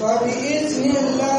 فبإذن الله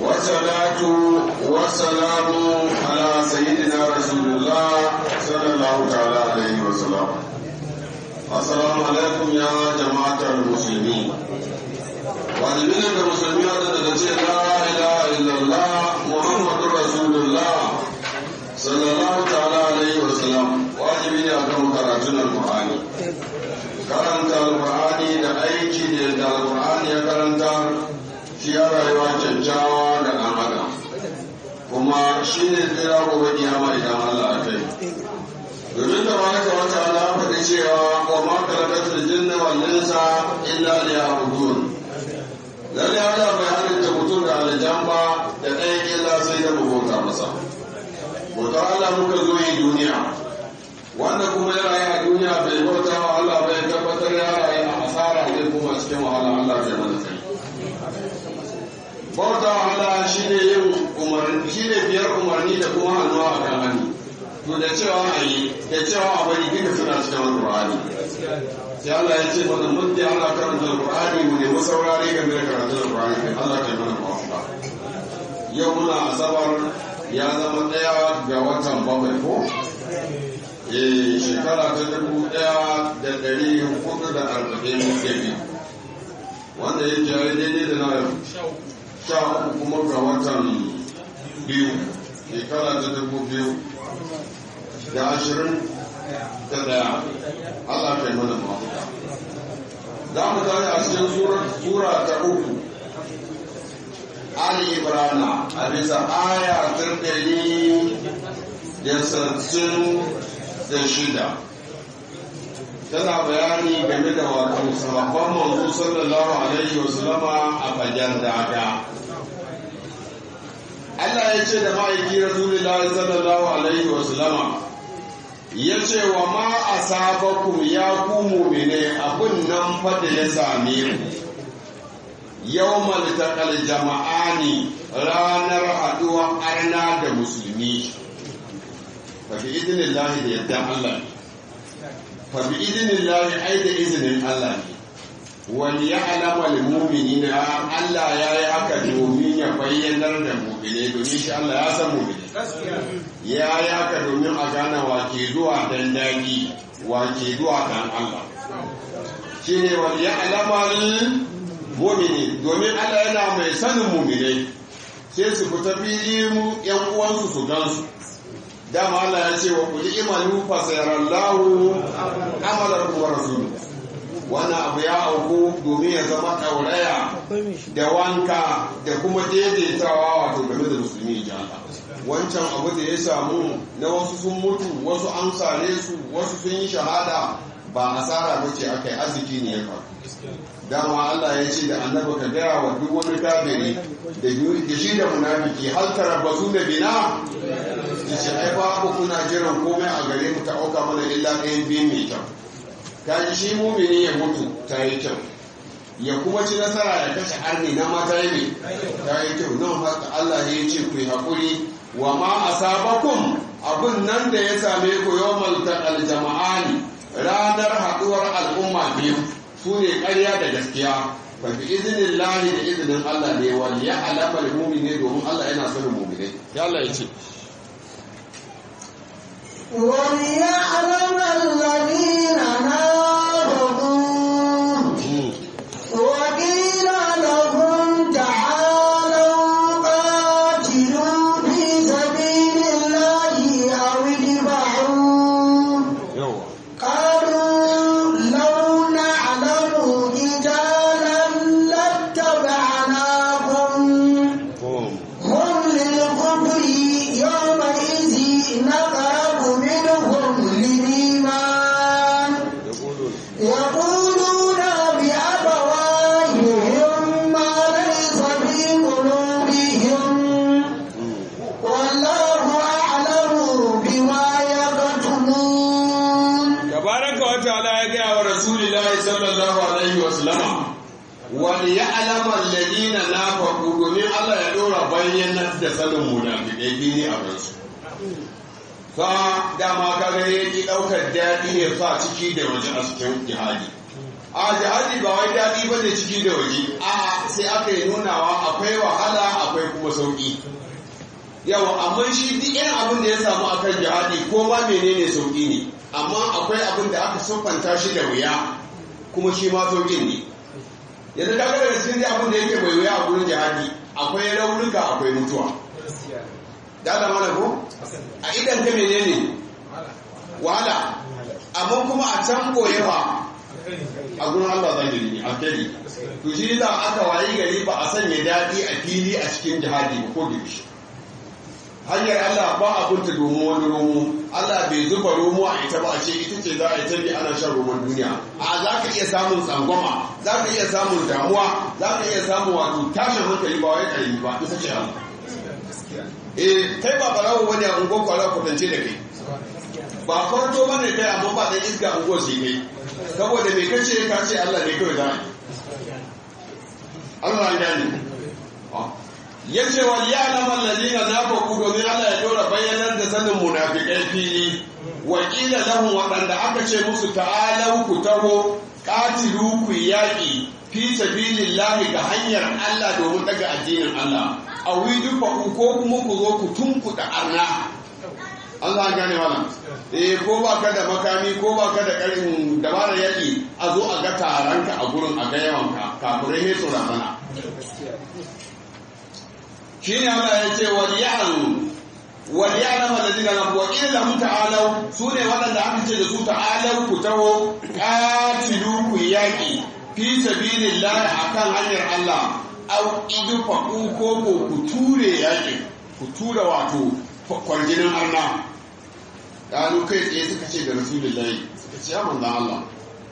والصلاة والسلام على سيدنا رسول الله صلى الله تعالى عليه وسلم السلام عليكم يا جماعة المسلمين واجبين المسلمين أن لا إله إلا الله محمد رسول الله صلى الله تعالى عليه وسلم واجبين أكرم كراتون القرآن karanta alkur'ani da aiki da alkur'ani ya karanta shi ya rayuwa kyakkyawa da ɗan adam kuma shi ne tsira gobe kiyama idan Allah a kai. Domin da baraka wata ala faɗi cewa wa ma kalakatul jinna wal insa illa liya'budun. Lalle Allah bai halitta mutum da aljan ba da ɗaya illa sai da bauta masa. Bautar Allah muka zo yi duniya. Wanda kuma ya rayu a duniya bai bauta wa Allah bai tabbatar ya rayu a asara zai kuma cikin wahala Allah bai mana kai. Bauta Allah shine yin umarni shine biyar umarni da kuma hannuwa a kan hannu to da cewa a yi da cewa a bari duka suna cikin alƙur'ani sai Allah ya ce mana da Allah karanta alƙur'ani mu nemi saurare game da karatun alƙur'ani Allah kai mana mafaka yau muna asabar ya zama ɗaya ga watan bakwai ko? Eh shekara ta dubu ɗaya da ɗari huɗu da arba'in da wanda ya jari daidai da na sha uku kuma ga watan biyu shekara ta dubu biyu da ashirin da ɗaya Allah kai mana mafuka za mu tare a cikin sura ta uku. Ali Ibrana a bisa aya ta ɗari da sassin da shida. Tana bayani game da wato sahabban manzo sallallahu alaihi wasallama a fagen daga. Allah ya ce da ma'aiki rasulullahi sallallahu alaihi wasallama ya ce wa ma asabakum ya ku mu'mine abun nan fa ya same ku. Yawmal taqal jama'ani ranar haduwar arna da musulmi. Fa bi idnillahi da yadda Allah fa bi idnillahi ai da izinin Allah ne wal ya'lamu al mu'minina Allah ya yi haka domin ya bayyanar da mu'mine domin shi Allah ya san mu'mine ya yi haka domin a gane wa ke zuwa dan dagi wa ke zuwa dan Allah shine wal ya'lamu al mu'mini domin Allah yana mai sanin mu'minai sai su fita fili mu yan uwansu su gansu dama Allah ya ce wa kuli imanu fa sayarallahu amalakum wa rasuluhu wannan abu ya auku domin ya zama ɗauraya da wanka da kuma daidaitawa wato game da musulmi jama'a. Wancan abu da ya samu na wasu sun mutu wasu an sare su wasu sun yi shahada ba asara ba ce aka yi arziki ne ya faru. Dama Allah ya ce da annaba ka gaya wa duk wani kafiri da shi da munafiki hal tarabbasu da bina? Ya ce ai babu kuna jiran komai a gare mu ta auka mana illa ɗayan biyu mai kyau. Kaji shi mumini ya mutu ta yi kyau. Ya kuma ci nasara ya kashe arni na mata yi ne ta yi kyau. Nan haka Allah ya ce ku yi haƙuri. Wa ma asabakum abun nan da ya same ku yawmal taqal jama'ani ranar haɗuwar al'umma biyu su ne ƙarya da gaskiya. Fa bi izinin lahi da izinin Allah ne wal ya alama ne domin Allah yana sanin mu'minai. Ya Allah ya ce وليعلم الذين نافقوا ciki da waje a cikin jihadi. A jihadi ba wai daɗi ba ne ciki da waje. A sai aka yi nunawa akwai wahala akwai kuma sauƙi yawa amma shi duk irin abin da ya samu akan jihadi ko ma menene sauƙi ne. Amma akwai abin da aka siffanta shi da wuya kuma shi ma saukin ne. Yanzu ka daga cikin dai abin da yake mai wuya a gurin jihadi akwai raunuka akwai mutuwa. Da da mana ko? A idan ka menene? Wahala. Amma kuma a can koyewa a gurin Allah zai gani a to shi za aka wayi gari ba a sanya daɗi a fili a cikin jihadi ba ko da yaushe. Hanyar Allah ba abin ta domin wani romo. Allah bai zuba romo a ita ba a ce ita ce za a yi tabi ana shan roman duniya. A za ka iya samun tsangwama za ka iya samun damuwa za ka iya samun wato tashin hankali ba wai ƙarami ba ita ce Allah. Eh kai ba barawo ba ne a ungon kwara kwatance da kai. Ba kwarto ba ne kai amma ba dan iska ungon sai kai saboda me kace ka ce Allah ne kawai za a yi? Allah ya gane. Ya ce wa ya'lamu alladhina nafaqu domin Allah ya dora bayyanar da sanin munafiqai fili. Wa qila lahum wadanda aka ce musu ta'alau ku taho qatilu ku yaqi fi sabilillahi ga hanyar Allah domin daga addinin Allah. Awidu fa ko kuma ku zo ku tunkuda arna. Allah gane wannan. Eh ko ba ka da makami ko ba ka da karin dabarar yaki a zo a ga taranka a gurin a ga yawanka kafirai ne tsoron sana. Shi ne Allah ya ce waliyan waliyan alladina na wa ila lahum ta'alu su ne waɗanda aka ce da su ta'alu ku taho qatilu ku yaki fi sabilillah akan hanyar Allah. Aw idfa'u ko ko ku ture yaki ku tura wato kwarjinin Allah Ɗanu kai tsaye suka ce da rasulullahi suka ce ya manzan Allah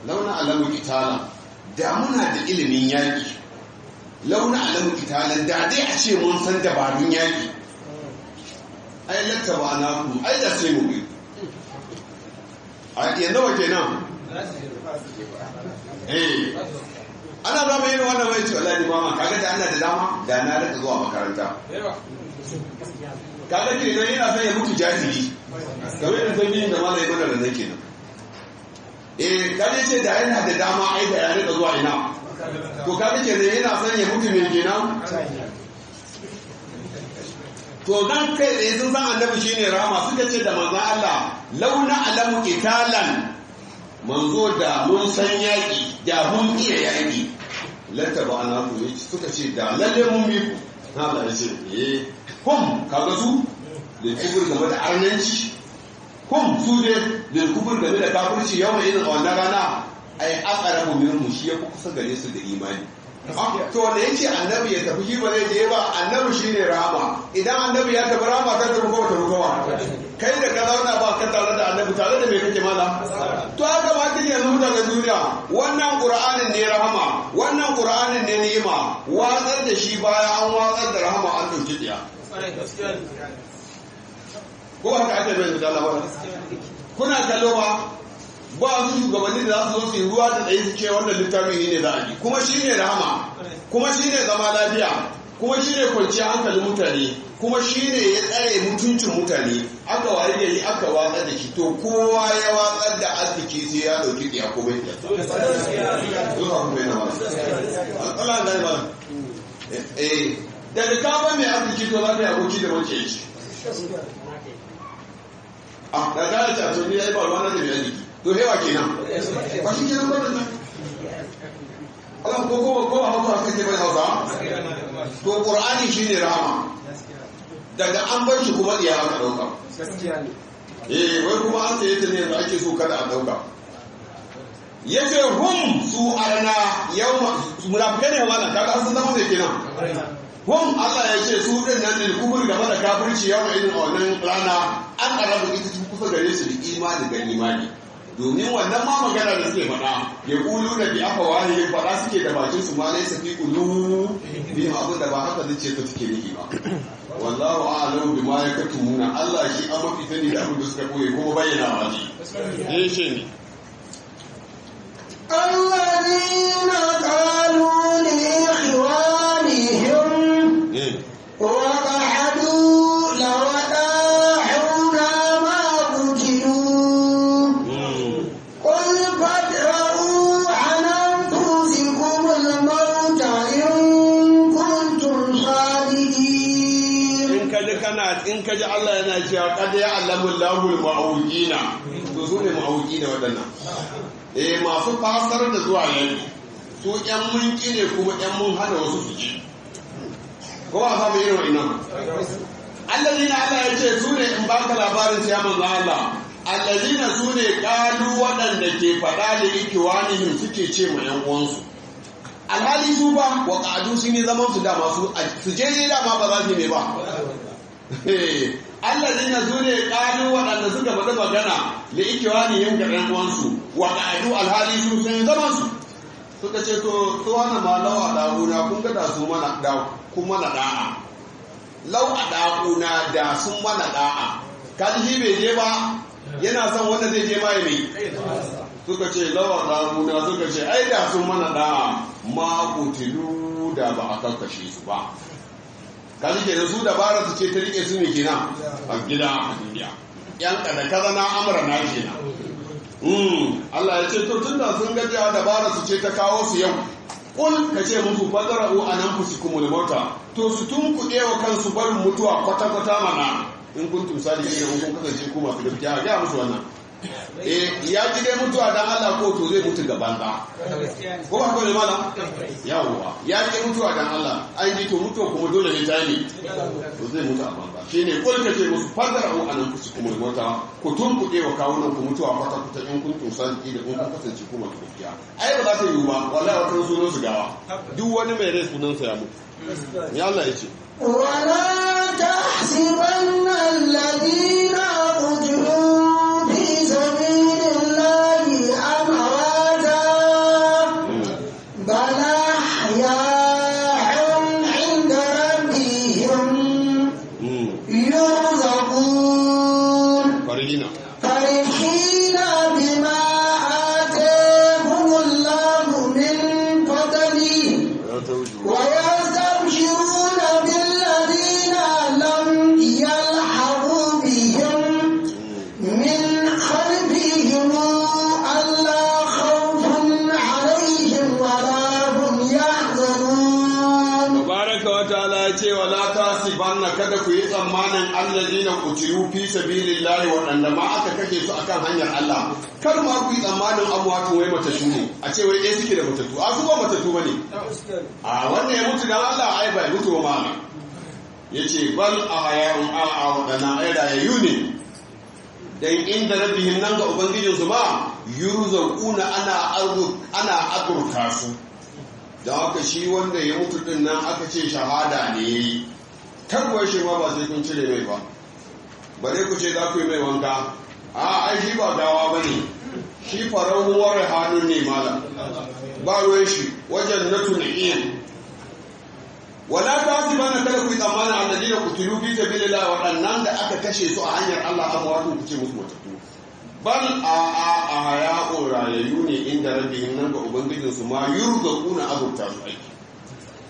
launa alamu itala da muna da ilimin yaki launa alamu italan da dai a ce mun san dabarun yaƙi ai lakta ba na ku ai da sai mu bi a yanzu wa kenan eh ana zama yin wannan wai ce wallahi mama kaga da ana da dama da na riƙa zuwa makaranta kaga ke nan yana son ya mutu jahili game da zambiyin da malai mana da nake nan. Eh kaje ce da yana da dama ai da ya riƙa zuwa ina? To ka ke da yana son ya mutu mai kenan to dan kai tsaye sun san annabi shine rama suka ce da manzon Allah launa alamu italan manzo da mun san yaki da mun iya yaki. Lanta ba ana ku suka ce da lalle mun bi ku. Allah ya ce eh hum kaga su? Da kubur game da arnanci. Hum su ne da kubur game da kafirci yau mai irin a wannan rana ai aqrabu minhum shi ya kusa gare su da imani. To da ya ce annabi ya tafi shi ba zai je ba annabi shine rahama. Idan annabi ya tafi rahama ta tafi kowa tafi kai da ka zauna ba ka tare da annabi tare da me kake mala? To haka ma kike yanzu mutanen duniya wannan qur'anin ne rahama wannan qur'anin ne ni'ima. Watsar da shi baya an watsar da rahama an ɗauki diya ko haka ake bai da Allah kuna kallo ba? Ba su shugabanni da su zo su yi ruwa da tsaye su ce wannan littafi ne za a yi kuma shi ne rahama kuma shi ne zama lafiya kuma shi ne kwanciyar hankalin mutane kuma shi ne ya tsare mutuncin mutane. Aka wari gari aka watsar da shi. To kowa ya watsar da arziki sai ya ɗauki ɗiya ko bai da eh da da ka ba mai arziki to za ka yi aboki da wace ci. A da ta to ni ya yi ba ruwa na da mai arziki to hewa kenan? Ba shi kenan ba da nan. Allah ko ko ko hausa aka ce bai hausa? To qur'ani shine rahama. Daga an bar shi kuma iya aka ɗauka eh wai kuma an saye ta ne da ake so kada a ɗauka ya ce hum su arna yawma munafikai ne wannan kaga san zama mai kenan. hum Allah ya ce su din nan ne kubur game da kafirci yawma irin a wannan rana an karabu ita tun kusa gare su da imani ga imani domin wannan ma magana da suke faɗa ya kulu da bi aka wani faɗa suke da bakin su ma lai safi kulu bi abin da ba haka zai ce ta suke nufi ba wallahu a'lamu bima yakatumuna Allah shi an mafi sani da abin da suka koyi kuma bayyana ma ji eh shi ne الذين قالوا لإخوانهم in ka ji Allah yana cewa kad ya alamu lahul ma'auqina to su ne ma'auqina waɗannan eh masu fasar da zuwa yanki su ƴan mun ne kuma ƴan mun hana wasu su ci ko ba samu irin wa'innan allazina Allah ya ce su ne in baka labarin sai manzo Allah. Allazina su ne kalu waɗanda ke faɗa da ikiwanihim suke ce ma ƴan uwansu. Alhali su ba wa ƙadu sun yi zaman su dama su su je ne dama ba za su mai ba. Allah zai na zo ne ƙalu waɗanda suka faɗi magana da ikiwa ne yin gaɗan uwansu. Wa ƙadu alhali su sun yi zaman su. Suka ce to wani ma lau a ɗa'una kun ga da su mana da kun mana da'a. Lau a ɗa'una da sun mana da'a. Kaji shi bai je ba? Yana son wanda zai je ma mai. Suka ce lawa ɗaruna suka ce ai da sun mana da ma kutilu da ba a kakkashe su ba. Kaji ke da su dabara su ce ta riƙe su ne kenan? A gida a duniya. Yan kada kaza na amra na kenan. Allah ya ce to tunda sun ga cewa dabara su ce ta kawo su yau kul ka ce musu fadara'u a nan fusikumul mauta to su tunkuɗe wa kansu barin mutuwa kwata-kwata mana. In kuntum sadiqina in kun kasance ku masu gaskiya ga musu wannan. Eh, ya ji dai a dan Allah ko to zai mutu gaban ba ko ba ko malam yawa ya ji a dan Allah. Ai ji to mutuwa kuma dole ne tayi to zai mutu a banza. Shine kul ka ce musu fadara an ku kusu kuma wata ku tun ku wa kawunan ku mutu a kwata ku ta in kun to san ki da kun kasance kuma ku kiya ai ba za ta yi ba. Wallahi wata sunan su gawa. Duk wani mai rai sunan sa ya mutu. Ya Allah ya ce. Wala tahsibanna alladhina sabilillahi waɗanda ma aka kashe su akan hanyar Allah. Kar ma ku yi tsammanin amwatu wai matattu ne. A ce wai ɗaya suke da matattu. A su ba matattu ba ne a wannan ya mutu dan Allah ai bai mutu ba ma. Yace bal ahya'un a a waɗannan ai rayayyu ne. Dan inda rabbihim nan ga ubangijinsu ma yurzaquna ana arzu ana azurta su. Da haka shi wanda ya mutu ɗin nan aka ce shahada ne ya yi. Tarwar shi ma ba sai kun cire mai ba. Bare ku ce za ku yi mai wanka. A ai shi ba gawa ba ne. Shi farauwar hannun ne malam. Ba ruwan shi. Wajen na tuna'iyin wala ta su bana kada ku yi tsammanin annabi da ku tulu fi sabilillah waɗannan da aka kashe su a hanyar Allah an wato ku ce musu matattu. Bal a a a haya'u rayayyu ne inda rabbihim nan ga ubangijin su ma yurzaquna azurta su aiki.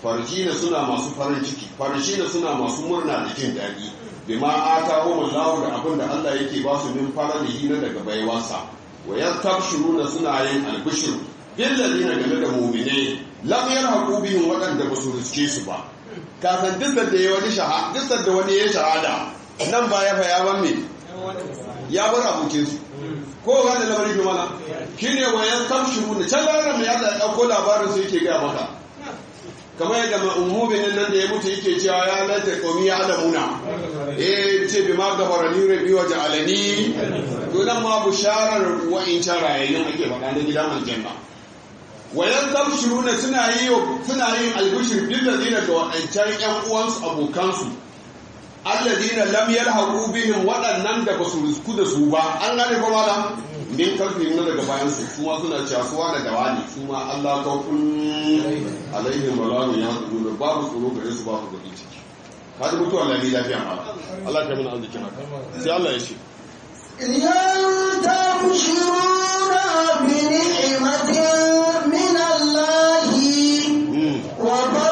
Farjina suna masu farin ciki. Farjina suna masu murna da jin daɗi. Bima ata hum Allah da abin da Allah yake ba su min faralihi na daga baiwansa wa yastabshiruna suna yin albishir bil ladina game da mu'minai. Lam yarhaqu bihim waɗanda ba su riske su ba. Ka san duk da ya wani shahada duk da wani ya shahada nan ba ya fa ya ban me? Ya bar abokin su ko ga da lamarin bi mana shine wa yastabshiruna can labarin mai Allah ya ɗauko labarin su yake ga maka. Kamar yadda ummumin nan da ya mutu yake cewa ya lanta komi ya alamuna eh ce bi ma gabara ni rabi wa ja'alani. To nan ma busharar wa'incan rayayyun ake faɗa na gidan aljanna. Wa yantabshiruna suna yi suna yin albishir bil ladina ga wadancan ƴan uwansu abokansu. Alladina lam yalhaqu bihim waɗannan da ba su risku da su ba. An gane ko malam? min kalfi na daga bayan su kuma suna casuwa da dawani kuma Allah ka kun alaihi malamu ya kudu da babu tsoro ga su babu gari ciki. Ka ji mutuwa lami lafiya ma? Allah ta mana arziki maka sai Allah ya ce. Idan tamshuruna bi ni'matin min Allah hmm. wa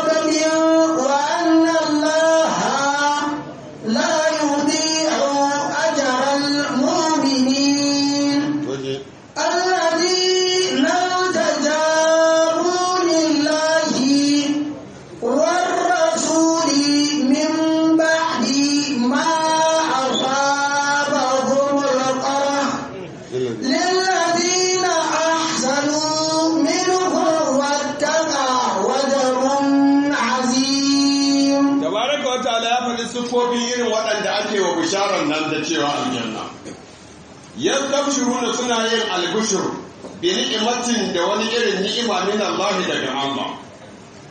yastabshiruna suna yin albishir bi ni'matin da wani irin ni'ima min Allah daga Allah.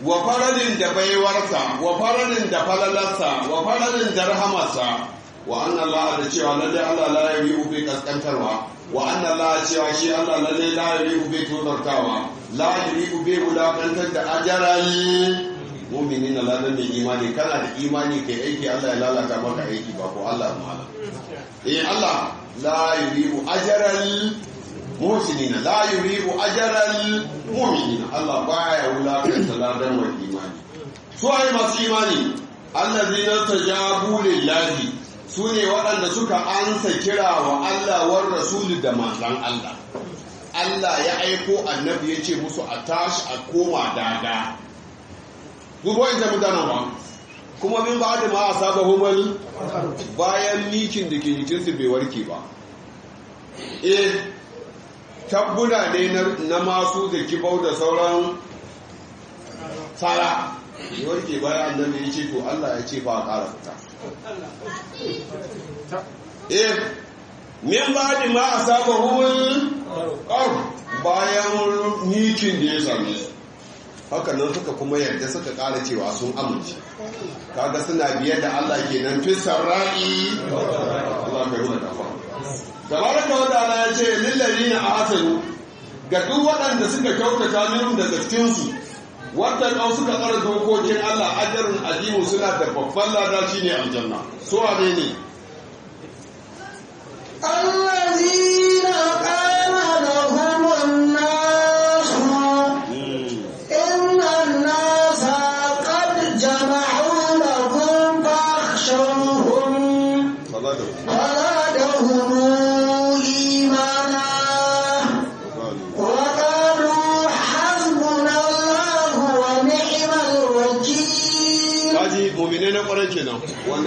Wa faradin da baiwarsa wa faradin da falalarsa wa faradin da rahamarsa. Wa anna Allah da cewa lalle Allah la yabi'u bi kaskantarwa. Wa anna Allah cewa shi Allah lalle la yabi'u bi tozartawa. La yabi'u bi wulakantar da ajaran mumini na ladan mai imani kana da imani kai aiki Allah ya lalata maka aiki ba ko Allah ma eh Allah la yuribu ajral muhsinina la yuribu ajral mu'minina Allah baya wulaƙanta ladan mai imani su ai masu imani allazina tajabu lillahi su ne waɗanda suka ansa kira wa Allah war rasuli da manzan Allah Allah ya aiko annabi ya ce musu a tashi a koma daga gugu ita mutanen ba kuma min ba da ma a saba humal bayan mikin da ke jikinsu bai warke ba. Eh tabbuna ne na masu da kibau da sauran tsara. Bai warke bayan annabi ya ce to Allah ya ce fa a ƙara fita. Eh min ba da ma a saba humal bayan mikin da ya same haka nan suka kuma yarda suka kara cewa sun amince. Kaga suna biye da Allah kenan fi sarra'i. Allah kai mana kafa tabaraka wa ta'ala ya ce lil ladina ahsanu ga duk waɗanda suka kyautata minhum da cikin su wanda kau suka tsara dokokin Allah ajarin azimu suna da babban lada shine aljanna. So ne ne? Allazina qala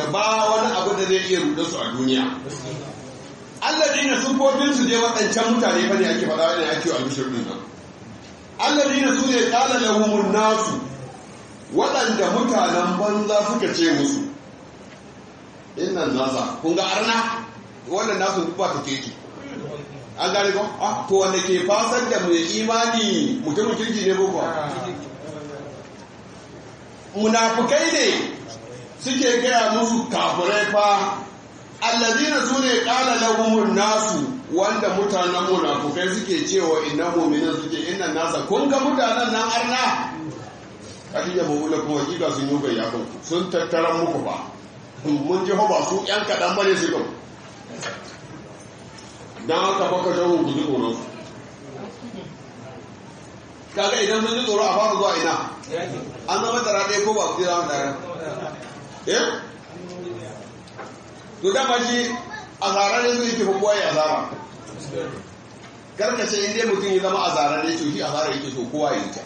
wanda ba wani abu da zai iya ruɗe su a duniya. Alladina sufofin su je waɗancan mutane fa ne ake faɗa ne ake wa albishir ɗin nan. Alladina su ne qala lahumun nasu waɗanda mutanen banza suka ce musu innan nasa kun ga arna? Wannan nasu duk ba ta keke. An gane ko? Ah to wanda ke fasar da mai imani mutumin kirki ne boko munafukai ne. Suke gaya musu kafirai fa allazina su ne qala lahumun nasu wanda mutanen munafukai suke cewa inna mu'minin suke inna nasa kun ga mutanen nan arna? Kadija mawula kuma hakika sun yi bayya kan sun tattara muku ba mun ji ba su yan kadan ba ne su kan dan haka baka jawo gudu tsoron su. Kaga idan sun ji tsoro a fara zuwa ina? An zama tara ɗaya ko ba su jira tare? Eh? To dama shi azara ne zai yake kowa ya azara. Karkace in dai mutum ya zama azara ne to shi azara yake so kowa ya ta.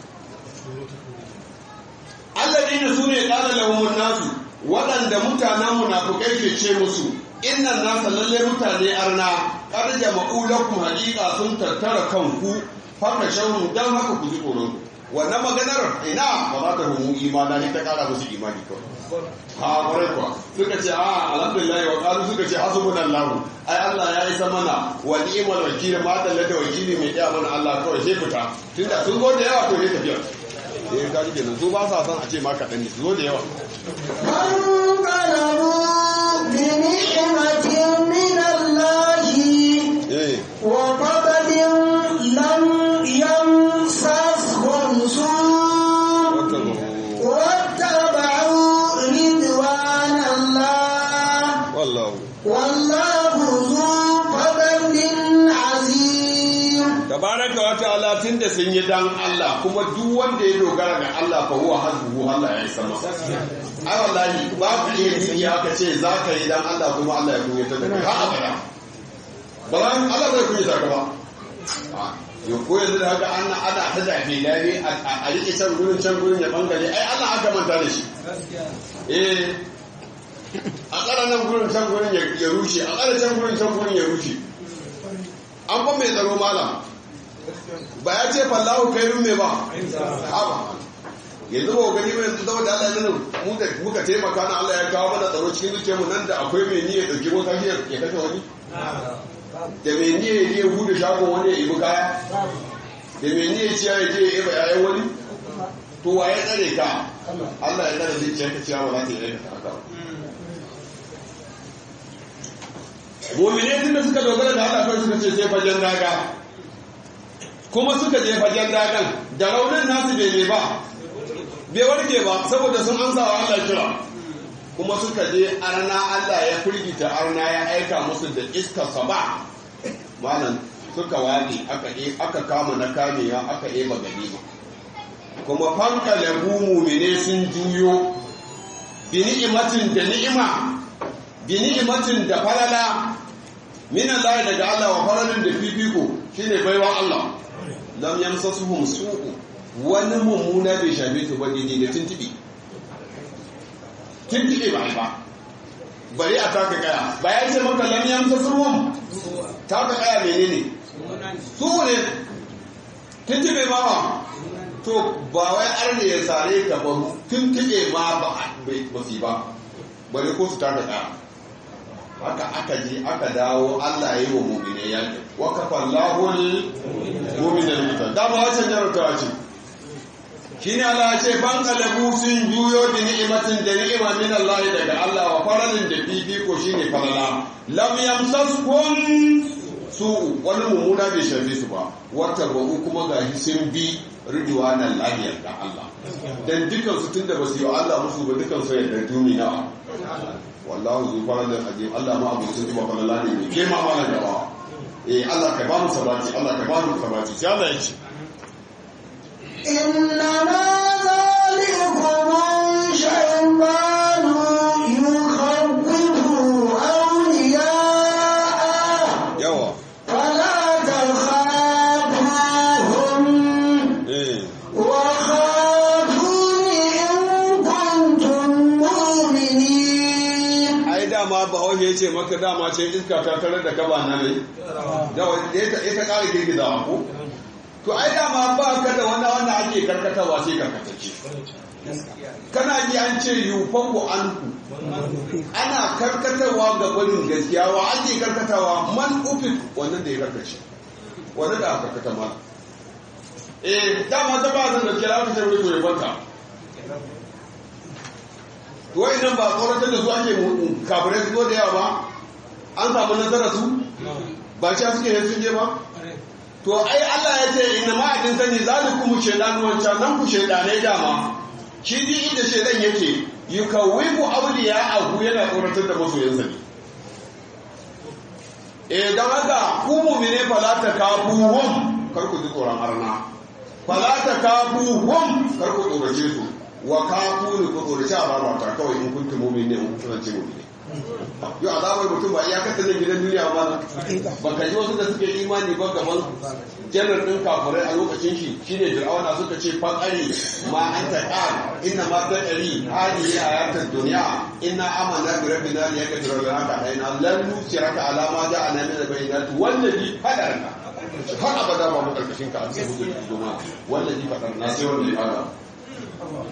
Alladina su ne ƙala lahumun nasu waɗanda mutanen munafukai ke ce musu innan nasa lalle mutane arna qad jama'u lakum haqiqa sun tattara kanku faka shawun dan haka ku ji tsoron wannan maganar ina? Ba za ta rumu imana ne ta kara musu imani kawai. ha ƙwarai kuwa. Suka ce a alhamdulillah wa qalu suka ce hasbunallahu. Ai Allah ya isa mana wa ni'mal wakil ma dallata wakili mai iya mana Allah kawai sai fita. Tunda sun zo da yawa to sai tafiya. Eh ga dike nan su ba sa san a ce ma kadan ne su zo da yawa. Man qalamu bi ni'matin min Allah eh. wa tunda sun yi dan Allah kuma duk wanda ya dogara ga Allah fa huwa hasbuhu Allah ya isa masa. Ai wallahi ba ku iya yi aka ce za ka yi dan Allah kuma Allah ya kunya ta daga ha abada. Ba za Allah zai kunya ta ba. Yo ko yanzu da haka an ana ta zafi dare a riƙe can gurin can gurin ya ɓangare ai Allah aka manta da shi. Eh a ƙara nan gurin can gurin ya rushe. A ƙara can gurin can gurin ya rushe. An ba mai tsaro malam. Ba ya ce fallahu kairun me ba. Haba. Yanzu ba gani mai yanzu zama da Allah da muka taimaka na Allah ya kawo mana tsaro cikin zuciyar mu nan da akwai mai niyya ɗauki mota shi ya kashe wani. Da mai niyya ya je huɗu shagon wani ya ibi kaya. Da mai niyya ciya ya je ya iba yayan wani. To wa ya tsare ka? Allah ya tsare zuciyar ka ciya ba za ta yi aika haka ba. Mu'minai tunda suka dogara da Allah kai suka ce sai fajen daga. Kuma suka je fajen dagan da raunin nasu bai ne ba. Bai warke ba saboda sun ansa wa Allah kira kuma suka je arna Allah ya firgita arna ya aika musu da iskar ba malam suka wani aka aka kama na kamewa aka eba ganima kuma fanka labu mumine sun juyo. Bi ni'imatin da ni'ima bi ni'imatin da falala. Min Allah daga Allah wa faralin da fifiko shine baiwa Allah. Lam yamsasuhum su'u. Wani mummuna bai shafe su ba daidai da tuntubi tuntubi ba ba bari a taka kaya. Ba ya ce maka lam yamsasuhum? Taka kaya menene? Su ne. Tuntube ma ba to ba wai arne ya sare ka ba tuntube ma ba ba ba. Bari ko su taka kaya. Haka aka je aka dawo Allah ya yi wa mu'mine yaki. Wa kafa Allahul mu'minal mutan da ba wacan jarutawa ce shine Allah ya ce ban kalabu sun juyo da ni'imatin da ni'ima min Allah daga Allah wa faralin da fifiko shine falala. Lam yamsaskum su wani mummuna bai shafe su ba. Wata babu kuma gashi sun bi ridwanan lahiyar da Allah. Dan dukan su tunda ba su yi Allah musu ba dukan su yadda duniya wallahu zu fara da aje Allah ma abu sun kuma falala ne. Ke ma wannan gaba eh Allah ka ba mu sabati Allah ka ba mu sabati. Sai Allah ya ce inna ma zalikum shay'un ce maka dama ce iska ta tare da gaba na ne? Yawa ita ita kare girgiza ko? To ai dama ba ka da wanda wanda ake karkatawa sai karkatacce. Kana ji an ce yufaku anku. Ana karkatawa ga barin gaskiya. Wa ake karkatawa? Man ufik wannan da ya karkace. Wannan da aka karkata ma eh dama ta ba zan da kira ta sai wuri banka to idan ba tsoratar da su ake kafirai su da yawa ba? An samu nasara su? Ba ci suke yin sun je ba? To ai Allah ya ce inna ma adin sani zalikum shaytan wancan nan ku shaytanai dama. Shi din inda shaytan yake yukawifu awliya'ahu yana tsoratar da masoyansa ne. Eh dan haka ku mu'mine fala ta kafuhum kar ku ji tsoron arna. Fala ta kafu hum kar ku tsorace su. Wa kafu ni ku tsorace azaba ta kawai in kuntum mu'minin in kun ce mu'mini. Yau azabar mutum ba iya kasa nan gidan duniya ba ba ka ji wasu da suke imani ba gaban janar ɗin kafirai a lokacin shi shine fir'auna suka ce fakari ma an ta ƙar inna ma ta ɗari hadi a yatar duniya inna amana bi li yakdiru lana ka aina lan nusiraka alama da ana min bayyinati wallazi fadarka har abada ba mu ƙarƙashin ka a cikin doma wallazi fadarna sai wanda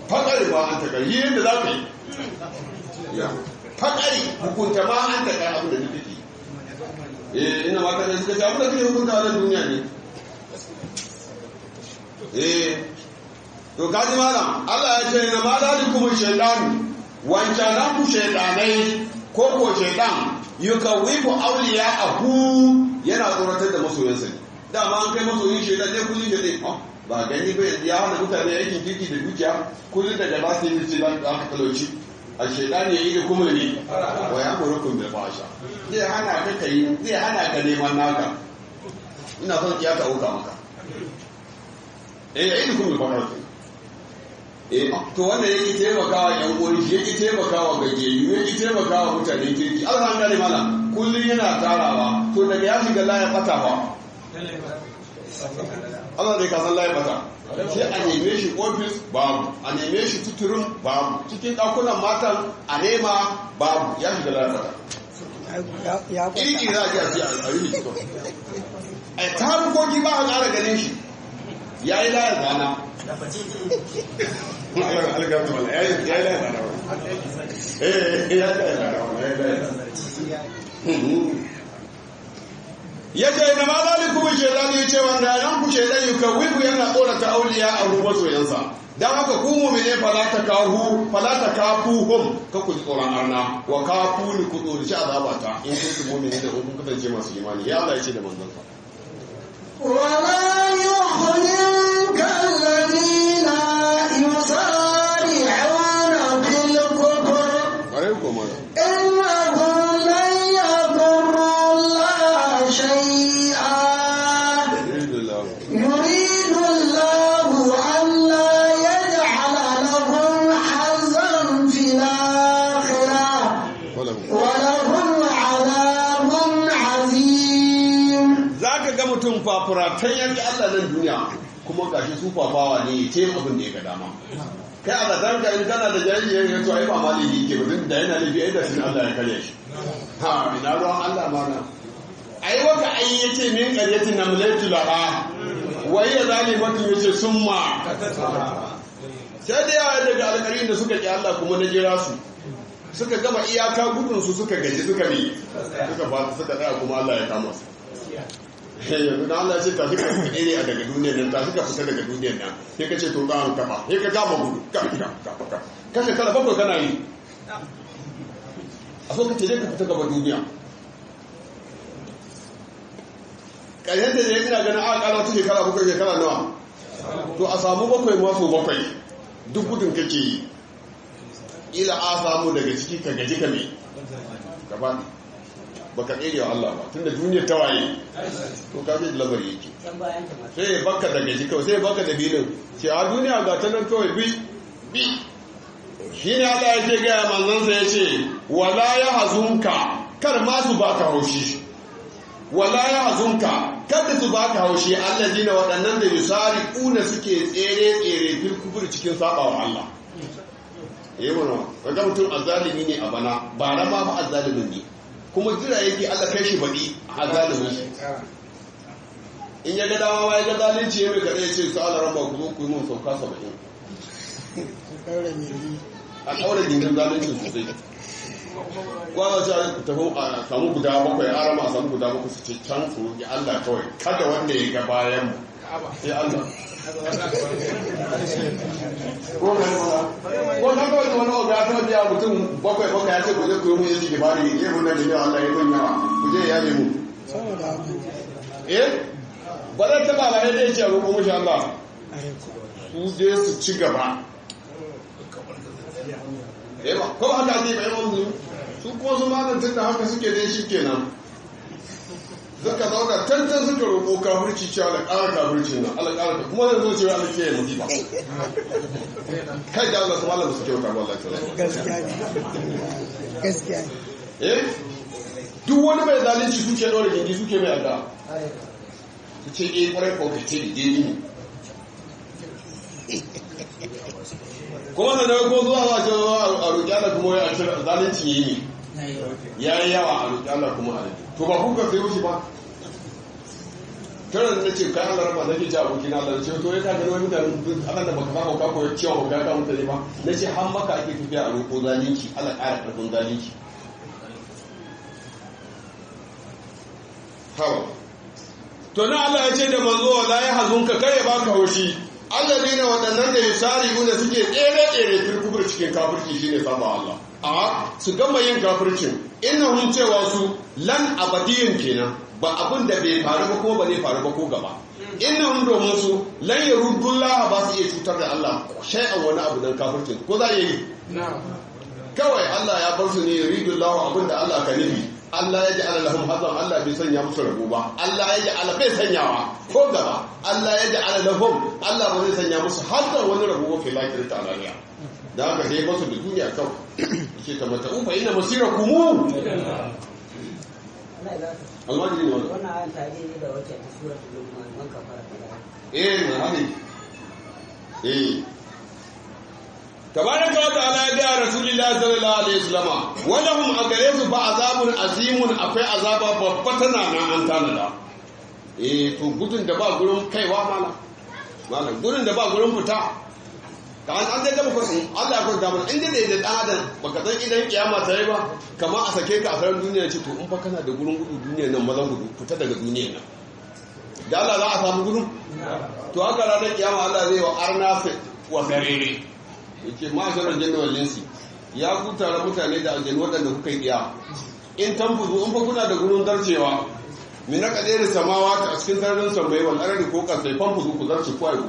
fakari ma an ta ƙar yi yadda za ka yi. Fakari hukunta ma an ta ƙar abin da yi. Eh ina ma kana suka ce abin da kake hukunta a duniya ne. Eh. To kaji malam Allah ya ce na ma zalikum shaytan wancan ku shaytanai ko ko shaytan yukawifu awliya ahu yana tsoratar da masoyansa dama an kai masoyin shaytan ne kullun shaytan ba gani ba ya hana mutane aikin kirki da dukiya kullun daga ba su yi ce za ka talauci. A shaytan ya yi da kuma ne wa ya murukum bil fasha zai hana ka kai zai hana ka neman naka. Ina son kiyaka uka maka. Eh ya idu kuma bakar eh to wanda yake taimakawa yan uwan shi yake taimakawa gajiyayyu yake taimakawa mutanen kirki. Allah an gane mala kullun yana tarawa to daga ya shiga layin bata ba Allah dai ka san layin bata sai a neme shi ofis babu. A neme shi tuturin babu. Cikin ɗakunan matan a nema babu. Ya shiga layin bata kirki za a ji a siya a rini a tarukoki ba a ƙara ganin shi. Ya yi layar zana ya ce na ma zalikum shaitan ya ce wanda yan ku shaitan yi kawibu yana tsorata auliya a ruwa soyansa dan haka ku mu'mine fala ta kahu fala ta kafu hum ka ku ji tsoron arna wa kafu ni ku tsori shi azabata in kuntum mu'minin da kun kasance masu imani ya Allah ya ce da manzon sa ولا يحزنك الذين يسارعون في الكفر ƙwarai duniya kuma gashi su fafawa ne ce abin da ya ga dama. Kai a zaton ka in kana da jariri ya to ai ba malami yake ba da yana laifi ai da shi Allah ya karya shi. Ha ina ruwan Allah ma na ai waƙa ai ya ce min qaryatin namlatu laha. Wa ya zalimatu ya ce summa. Sai da yawa daga alƙarin da suka ki Allah kuma na jira su. Suka gama iyaka gudun su suka gaji suka bi suka ba suka tsaya kuma Allah ya kama su. Yanzu da Allah ce ne daga duniyar nan daga duniyar nan. Sai ka ce to ga sai ka gama gudu. Ka bakwai kana yi. A so ka ce ka fita gaba duniya. Da ne ina ganin ƙara bakwai nawa? To a samu bakwai maso bakwai. Duk gudun kake yi. Ila a samu daga ciki ka gaji ka me? Gaba baka tsere wa Allah ba tunda duniyar ta waye. To ka ji labari yake. Sai ya baka da gaji kawai sai ya baka da bilin ce a duniya ga ta nan kawai bi bi. Shi ne Allah ya ce gaya manzansa ya ce wala ya hazunka kar ma su baka haushi. Wala ya hazunka kada su baka haushi Allah jina waɗannan da yusari kuna suke tsere tsere fil kubur cikin saba wa Allah. Eh mana kaga mutum azzalimi ne a bana ba rama ba azzalimin ne. Kuma jira yake Allah kai shi baɗi a zalimin shi. In ya ga dama ma ya ga zalunci ya mai kaɗai ya ce su ala ramba ku zo ku yi mun sauka saba'in. A ɗaura gindin zalunci sosai kwana ku tafi a samu guda bakwai a rama a samu guda bakwai su ce can su roƙi Allah kawai. Kada wanda ya ga bayan mu. Sai Allah. Ko na kawai da wani oga ta biya mutum bakwai bakwai ya ce ku je ku yi mun yanzu gibari ya mun nan da Allah ya mun yawa. Ku je ya nemi eh? Ba zai taba ba dai ce roƙo mushi Allah. Su je su ci gaba. Eh ba ko haka ne bai mun su kuma su ma da haka suke dai shikenan suka zauna tantan suka roƙo kafirci cewa da ƙara kafircin nan ala ƙara kuma zo cewa ala ke mutu ba kai da Allah su malam su kyauta wallahi ta gaskiya ne. Gaskiya ne. Eh? Duk wani mai zalunci suke ɗora gindi suke mai adda su ce eh ƙwarai ko kace da dai ne. Kuma da daga ko zuwa za a ce a roƙi Allah kuma ya ce zalunci yi ne ya yi yawa a roƙi Allah kuma a to ba kuka sayo shi ba? Tana da ce kai Allah raba nake ci aboki na Allah. Ce to ya kaga wani mutane Allah da baka ba ka koyi cewa ba ka mutane ba. Nace har maka ake tafiya a roƙo zalunci Allah ƙara ƙarfin zalunci. Hawa to na Allah ya ce da manzo wala ya hazunka kai ya baka haushi. Alladina waɗannan da yusari'una suke tsere tsere fil kubur cikin kafirci shine saba Allah. A su gama yin kafircin. Innahum cewa su lan abadiyin kenan. Ba abin da bai faru ba kuma ba zai faru ba ko gaba. Innahum domin su lan yaruddullah ba su iya cutar da Allah shay'an wani abu dan kafircin ko za yi? Kawai Allah ya bar su ne yuridullahu abin da Allah ka nufi. Allah ya ji ala lahum hazan Allah bai sanya musu rabo ba. Allah ya ji ala bai sanyawa ko gaba. Allah ya ji ala lahum Allah ba zai sanya musu hazan wani rabo ba fil akhirati ta alaniya da haka dai ba su da duniya kawai. Yake ta mata ufa ina masirakum almajiri ne wannan. Wannan ta ne da wacce ta suratul luqman man kafara da eh hali. Eh. Tabaraka wa ta'ala ya rasulullahi sallallahu alaihi wasallam walahum agaresu ba azabun azimun akwai azaba babba tana nan an tanada. Eh to gudun da ba gurin kaiwa mala mala gurin da ba gurin fita. Ka an dai gaba kwasin Allah ya kwanta mana. Inda da da dan adam baka san idan kiyama ta yi ba kamar a sake ka a faran duniya ce to in fa kana da gurin gudu duniya nan mazan gudu fita daga duniya nan. Da Allah za a samu gurin to haka ranar kiyama Allah zai wa arna wa sarere yake ma'asharar janna wal insi ya ku tare mutane da aljannu waɗanda kuka yi ɗiya in tamfuzu in fa kuna da gurin zarcewa mi na kaɗe da samawa a cikin sararin samai wal arari ko kasai famfuzu ku zarce kwai ku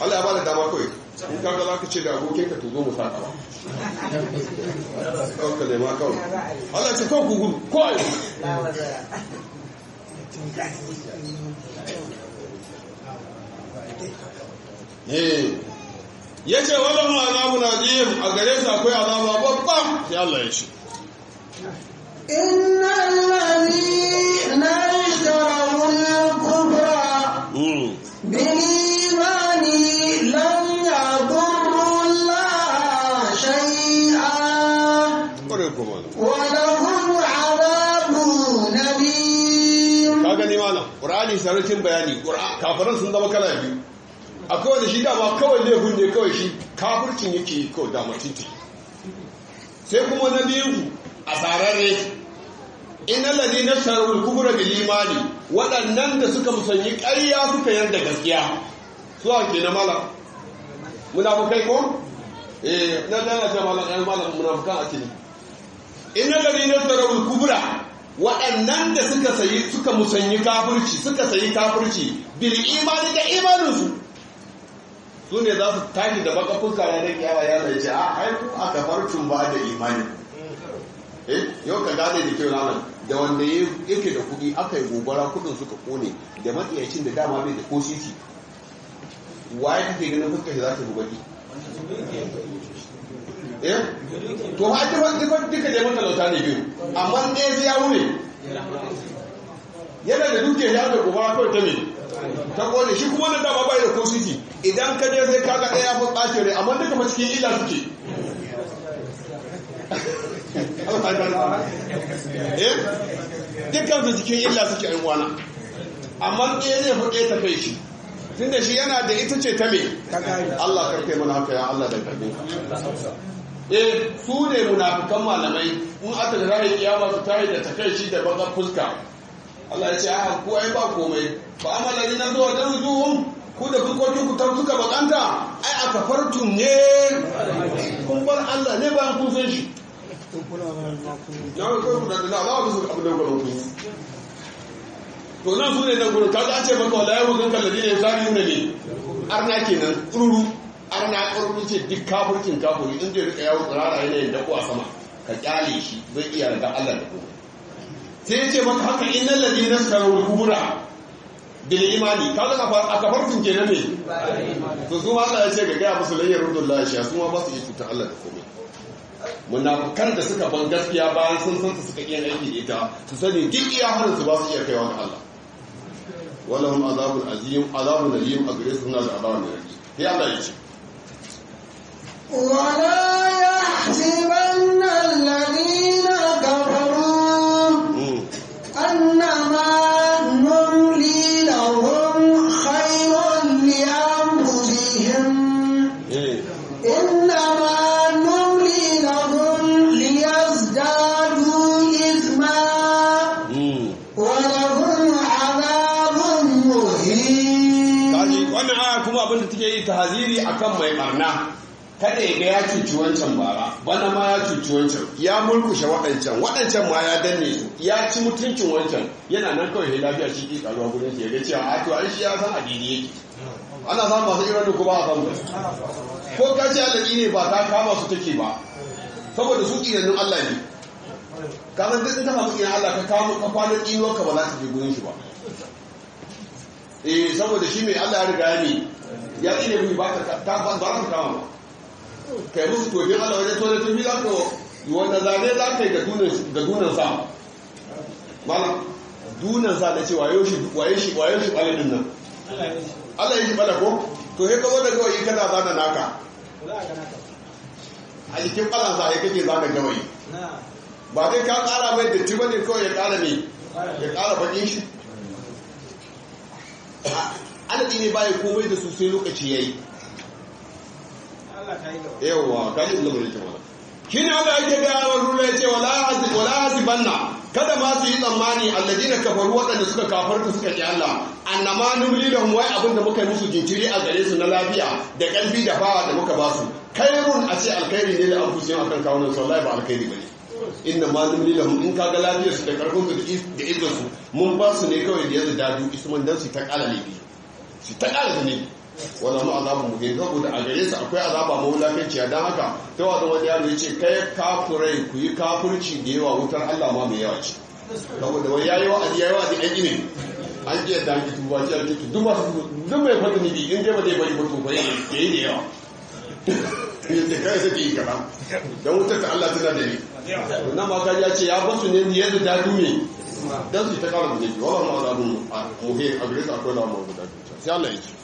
Allah ya ba da dama kawai. In ka ga zaka ce da abokin ka tuzo musa kawai. saka ba. Kawai ka kawai. Allah ya ce kawai ku gudu kawai. Eh. Ya ce wadon azabu na jihim a gare su akwai azaba babban. Ya Allah ya ce. Inna lalina ƙur'ani sarrakin bayani. Kafiran sun zama kala biyu. Akwai wanda shi dama kawai laifin ne kawai shi kafircin yake yi kawai dama titi sai kuma na biyu a tsararre ina ladi na sharar kubura bil imani waɗannan da suka musanyi ƙarya suka yarda gaskiya. Zuwa ke na malam? Munafukai ko? Eh na dana ce malam ɗan malam munafukan a cikin ina ladi na sharar kubura waɗannan da suka sayi suka musanyi kafirci suka sayi kafirci bil imani da imaninsu. Su ne za su tashi da baka fuska na dan yawa ya zai ce a haiku a kafarcin ba da imani. Eh yau ka gane da kyau nan da wanda yake da kuɗi aka yi gobara kuɗin suka ƙone da matsiyacin da dama bai da ko sisi. Waye kake ganin fuskar shi za ta bugaki to ha duka duka da matalauta ne biyu. Amma ɗaya sai ya wure yana da duke ya da gobara kawai ta ne ta ƙone shi kuma da dama bai da ko sisi. Idan ka je sai kaga ɗaya ya fi ɓace rai amma duka fa cikin illa suke. Eh? Dukkan su cikin illa suke yan wana amma ɗaya zai fi ɗaya ta kai shi. Tunda shi yana da ita ce ta me? Allah ƙarfe mana haka ya Allah da ƙarfin ka eh su ne munafikan malamai. In aka da ranar kiyama su tayi da takaici da bakar fuska. Allah ya ce a ko ai ba komai. Ba amala ni na zuwa dan zuhum ku da fuskokin ku tar suka bakanta ai aka fartun ne. Kun bar Allah ne bayan kun san shi. Na ga kai ku da Allah su abu da ku to nan su ne nan gurin kaga an ce maka wallahi huzun kallabi ne sari ne. Arna kenan tsuru arna ƙarfi ce duk kafircin kafiri in zai riƙa yawo tsirara yanayin dako a sama ka ƙyale shi zai iya riga Allah da kuma sai ya ce maka haka innal ladina sakarul kubura bil imani. Kaga a kafartun kenan ne? To su Allah ya ce ga gaya musu layyar rudullahi shi su ma ba su yi cutar Allah da komai. Munafukan da suka ban gaskiya bayan sun san su suka iya aiki da ita su sani duk iya harin su ba su iya kaiwa ga Allah. Walahum azabun azim azabun alim a gare su suna da azabun da rage sai Allah ya ce ولا يحسبن الذين كفروا أنما نملي لهم خير لأنفسهم إنما نملي لهم ليزدادوا إثما ولهم عذاب مهين kaji wannan aya kuma abin da take yi tahziri akan mai barna kada ya ga ya cuci wancan bara bana ma ya cuci wancan. Ya mulkushe waɗancan. Waɗancan ma ya danne su. Ya ci mutuncin wancan. Yana nan kawai ya lafiya shi ke karuwa gudun shi. Ya ga cewa a to shi ya san addini yake. Ana samun masu irin ko ba a samu? Ko ka ce Allah ne ba ta kama su take ba. Saboda su ƙinannun Allah ne. Ka san duk ka samu ƙinan Allah ka kama ka kwanan ƙinuwar ka ba za ta je gurin shi ba. Eh saboda shi mai Allah ya riga ya ne ya mu ba ta ba ka kama ba. Kai musu tofin Allah wajen tole tofi za ka wanda zane za ka yi ga dunan sa. Malam dunan sa da ce wayo shi wayo shi wayo shi ɓalin nan. Allah ya shi ɓala ko? To he ka zo da gawayi kana zana naka. A jikin ɓalan sa ya kake zana gawayi. Ba dai ka ƙara mai datti ba ne kawai ya ƙara ne ya ƙara baƙin shi. Adadi ne baya komai da su sai lokaci ya yi. Yawwa kaji da lamarin ta shi ne Allah yake ga wa rula ya ce wala hazib wala hazibanna kada ma su yi tsammani alladina kafaru waɗanda suka kafarta suka ki Allah. Annama numli lahum wai abin da muka yi musu jinkiri a gare su na lafiya da kalbi da fawa da muka ba su. Kairun a ce alkhairi ne da anfusihim akan kawunan su wallahi ba alkhairi ba ne. Inna ma numli lahum in kaga lafiyar su da ƙarfin su da izzar su mun ba su ne kawai da yanzu dadu isman dan su ta kala laifi. Su ta kala ne wala ma azabun muhin saboda a gare su akwai azaba mawulakanci dan haka ta wanda wani yaro ya ce kai kafurai ku yi kafurci da yawa wutar Allah ma mai yawa ce. Saboda wani yayi wa'azi yayi wa'azi an ne an ji yadda an ki tuba ji an ki masu duk mai fata ni in dai ba zai bari ba to bai yayi da yawa. Yace kai sai yi kaza. Dan wutar ta Allah tana da ni. Nan ma kaji ya ce ya ba su ne yadda da dume dan su ta kara da wala ma azabun muhin a gare su akwai lawa mawulakanci sai Allah ya ce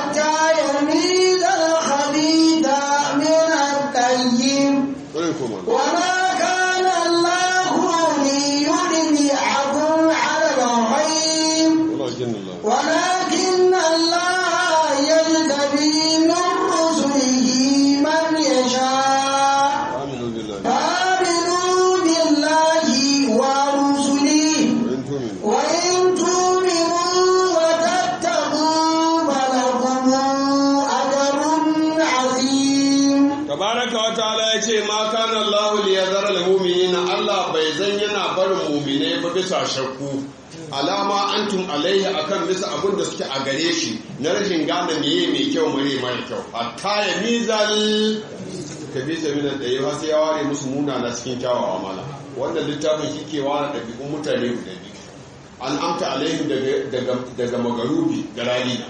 shakku. Alama antum alaihi akan bisa abin da suke a gare shi na rashin gane meye mai kyau mare mara kyau. Hatta ya mizal kabisa min da yawa sai ya ware musu munana cikin kyawawa mala wannan littafin shi ke ware ɗabi'un mutane guda biyu. An amta alaihim daga daga magarubi ga ralina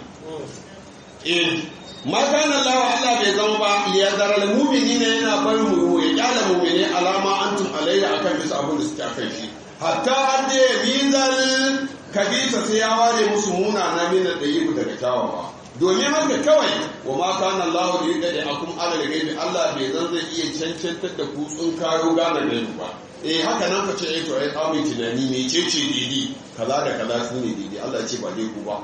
eh ma kana Allah Allah bai zama ba ya zara al mu'minina yana barin mu ya kyala mu'mini alama antum alayya akan bisa abin da suke akan shi. Hatta hadda ya bizal kabisa sai ya ware musu munana min da yi daga kyawawa domin haka kawai wa ma kana Allah da yadda da akum ala da gaibi Allah bai zan zai iya cancantar da ku tsun karo gane gaibi ba. Eh haka nan ka ce eh to ai tunani ne ce ce kaza da kaza su ne didi Allah ce ba dai ku ba.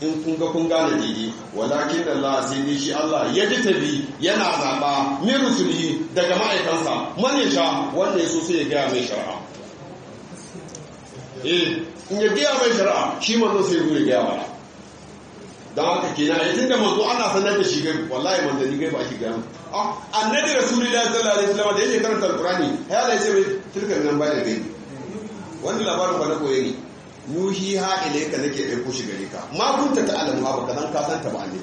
In kun ga kun gane daidai. Walakin Allah sai dai shi Allah ya ji tabi yana zaba min daga ma'aikansa. Man ya sha wanda ya so sai ya gaya mai shari'a. eh in ya gaya mai shari'a shi manzo sai ya gaya don haka kenan a tunda manzo ana sanar da shi gai wallahi manzo ni gai ba shi ah annabi rasulullahi sallallahu alaihi wasallam da yake karanta alqurani ya Allah ya ce mai tilka nan bayan gai wannan labarin ba na ne. Yuhi ha ilayka nake aiko shi gare ka. Ma kunta ta'lamu ba ka zan ka santa ba annabi.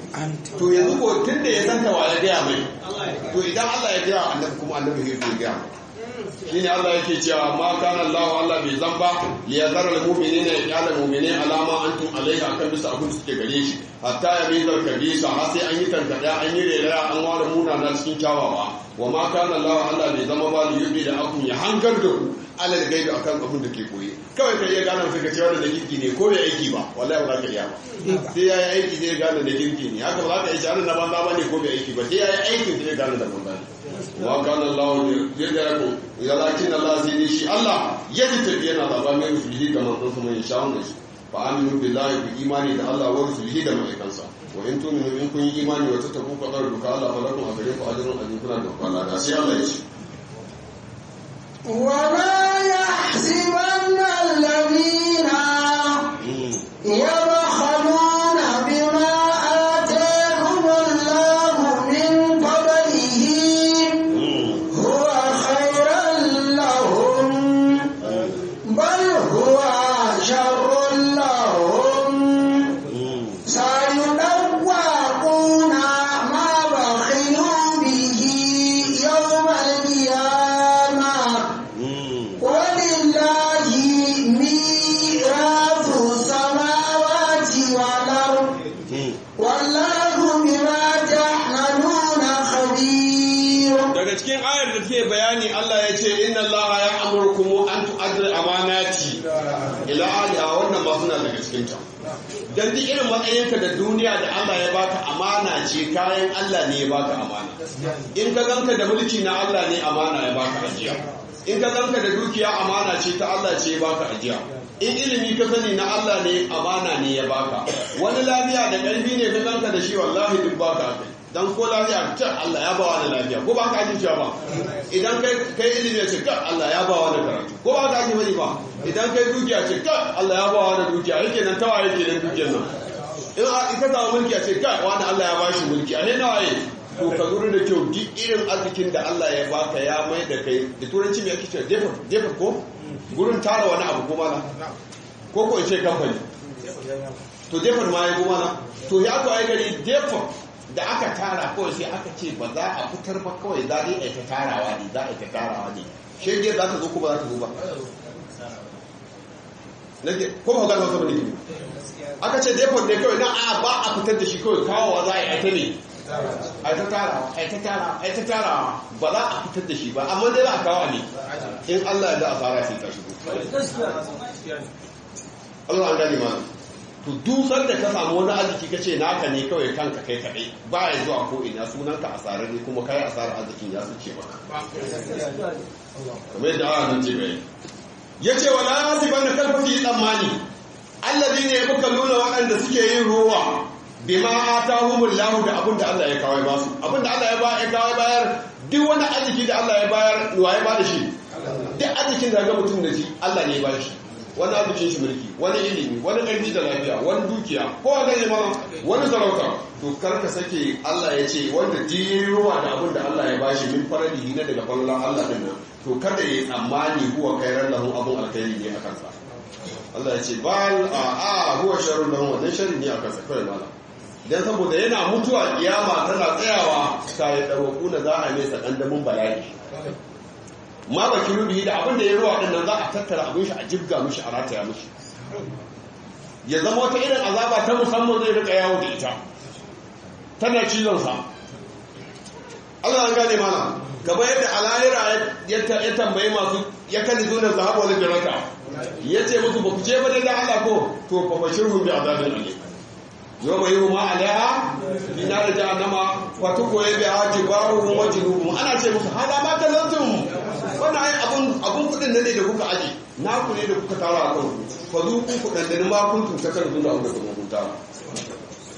To yanzu ko tunda ya santa wa ya gaya mai to idan Allah ya gaya annabi kuma annabi ya gaya mai. Shine Allah yake cewa ma kana Allah Allah bai zamba li yazara al mu'minina ya qala mu'minin alama antum alayhi akan bisa abin suke gare shi. Hatta ya mizar kabisa har sai an yi tankada an yi rera an ware muna na cikin kyawawa. Wa ma kana Allah Allah bai zama ba li yubi da akum ya hankar da ku alal gaibi akan abin da ke koyi kawai ka iya gane sai ka ce wannan da kirki ne ko bai aiki ba wallahi ba za ka iya ba. Sai ya yi aiki zai gane da kirki ne. Haka ba za ka iya ce na banza ba ne ko bai aiki ba. Sai ya yi aikin zai gane da banza ne. وكان الله يدعو ولكن الله زيدشي الله يجيب بينا الله ما يفجيه كما تنصم إن شاء الله. فآمنوا بالله بإيمان إذا الله ورفجيه كما يكنسا وإن تؤمنوا منكم إيمان وتتقوا فقر بك الله فلكم أبريق أجر أن يكون الله وما يحسبن الذين يرحمون amana ce kayan Allah ne ya baka amana. In ka ganka da mulki na Allah ne amana ya baka ajiya. In ka ganka da dukiya amana ce ta Allah ce ya baka ajiya. In ilimi ka sani na Allah ne amana ne ya baka. Wani lafiya da ƙarfi ne ka ganka da shi wallahi duk baka kai dan ko lafiya ta Allah ya ba wani lafiya. Ko ba ka ji ba? Idan kai kai ilimi ce ka Allah ya ba wani karatu. Ko ba ka ji ba idan kai dukiya ce ka Allah ya ba wani dukiya. Yake nan tawaye ke nan dukiyar nan? In ita samu mulki a ce ka wani Allah ya bashi mulki. A ne nawaye to ka lura da kyau duk irin arzikin da Allah ya baka ya mai da kai. Da turanci mai ake cewa? Defa ko? Gurin tara wani abu ko mana ko ko ce kamfani? To defa ma ya goma na? To ya ko ai gari defa da aka tara kawai sai aka ce ba za a fitar ba kawai za a yi ta tarawa ne za a yi ta tarawa ne. Shege za ta zo ko ba za ta zo ba? Nake ko ba gano saboda ne aka ce depot ne kawai na a ba a fitar da shi kawai kawowa za a yi ta ne ai ta tarawa ai ta tarawa ai ta tarawa ba za a fitar da shi ba amma dai za a kawo ne in Allah ya da asara sai ta shigo. Allah an gani ma. To dusar da ka samu wani arziki ka ce naka ne kawai kanka kai kaɗai ba ya zuwa ko ina sunanka asarar ne kuma kai asarar arzikin ya suce maka. Kamar yadda awa nan ce bai ya ce wa ban da karfa su yi tsammani fi kalluna waɗanda suke yin ruwa bima atahumul lahu da abin da Allah ya kawai ba su abin da Allah ya ba ya kawai bayar duk wani arziki da Allah ya bayar wa ya ba da shi? Duk arzikin da ga mutum da shi Allah ne ya ba shi. Wani arzikin shi mulki wani ilimi wani ƙarfi da lafiya wani dukiya ko wanda ya mana wani sarauta. To kar ka sake Allah ya ce wanda jiruwa da abin da Allah ya bashi min faradihi na daga falalan Allah ɗin nan. To kada ya tsammani huwa khairan lahu abun alkhairi ne a kansa. Allah ya ce bal a a huwa sharrun lahu. Wannan sharri ne a kansa kawai mala dan saboda yana mutuwa kiyama tana tsayawa kai daroku na za a mai sakandamin bala'i. Ma ba ki rubi da abin da ya ruwa ɗin nan za a tattara abin shi a jibga mishi a rataya mishi. Ya zama wata irin azaba ta musamman zai riƙa yawo da ita. Tana cizon sa. Allah an gane mana. Gaba yadda alahira ya tambayi masu ya kalli zunar zahaba wani birata ya ce musu ba ku ce ba dai da Allah ko? To fa bashirhum bi azabin alim. Yau mai yi ma alaiha ina da jahannama wata koye bai haji baruhun wajinuhum ana ce musu hada ma kallantun wannan ai abun abun kuɗin ne da kuka aje na ku ne da kuka tara a kan fa zuku ku dan dan ma kun tuta kan zuwa da kuma kun tara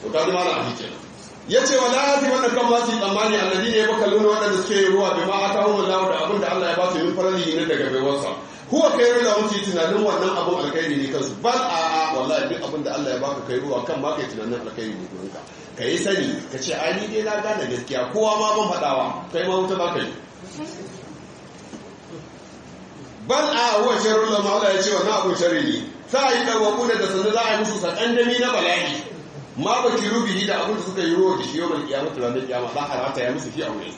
to ka ji mana aji kenan. Yace wala yati wannan kan ma su tsammani annabi ne baka lura wadanda suke yin ruwa bai ma atahum Allah da abin da Allah ya ba su min farali ne daga baiwarsa huwa khairu lahum fi tunanin wannan abun alkhairi ne kansu. Bal a a wallahi duk abin da Allah ya baka kai ruwa kan ma kai tunanin alkhairi ne gurinka. Ka yi sani ka ce ai ni dai na gane gaskiya kowa ma ban faɗawa kai ma wuta ba kai bal a huwa sharrun lahu Allah ya ce wannan abun sharri ne. Ta yi ɗarwaku da sannu za a yi musu sakandami na bala'i. Ma ba ki rubihi da abin da suka yi ruwa da shi yau mai kiyamata ranar kiyama za a rata ya musu shi a wurin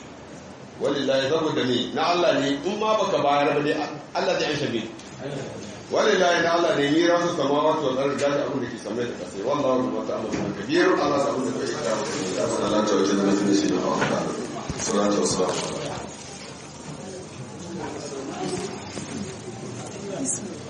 walillahi saboda ne na Allah ne in ma baka bayar ba dai Allah zai anshe bi walillahi na Allah ne mira su wal ardi da abin da ke samai da kasai wallahu wa ta'ala kabir Allah sa abin da kai ta Allah ta wajen da mutum shi da hawa salatu wassalamu 있습니다.